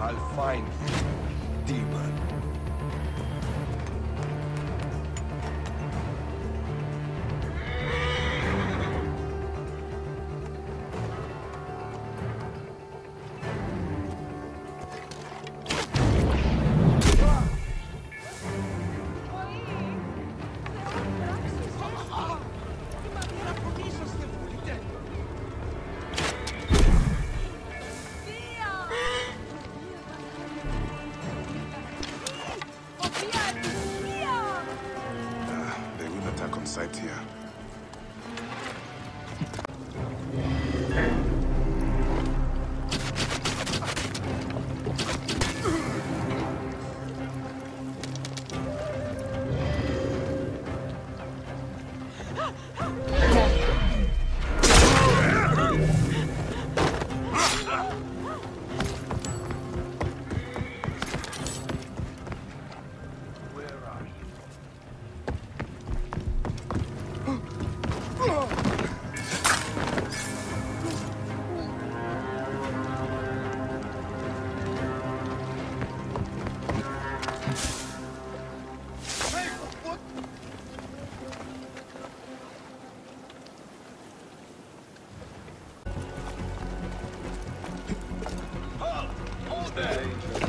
I'll find you, demon. Will attack on sight here. Halt!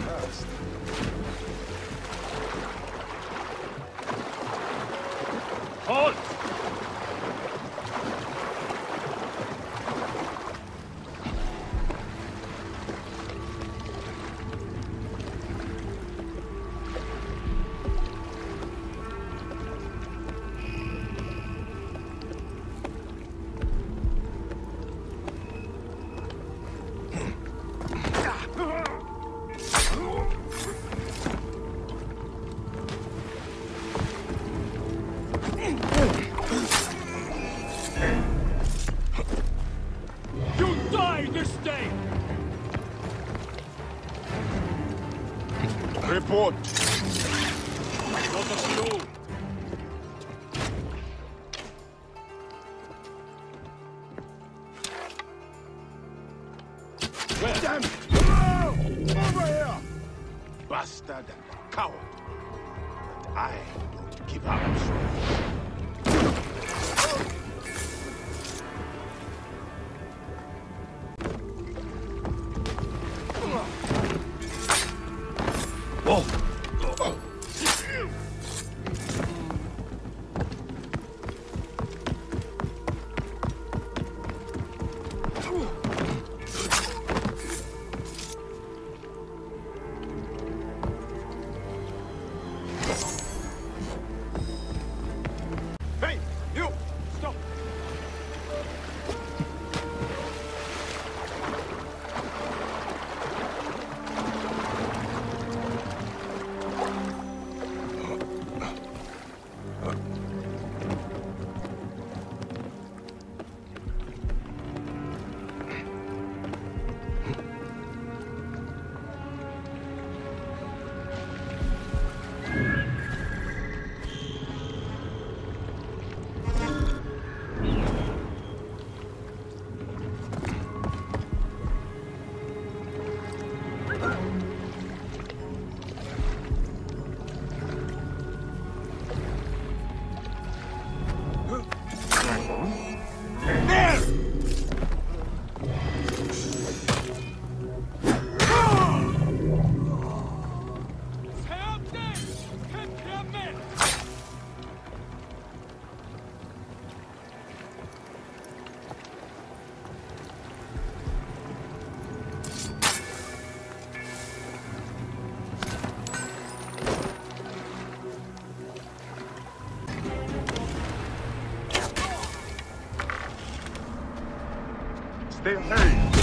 Day! Report! Not a few. Where? Damn it! Over here! Bastard and coward. But I don't give up. Акбар. Ahead!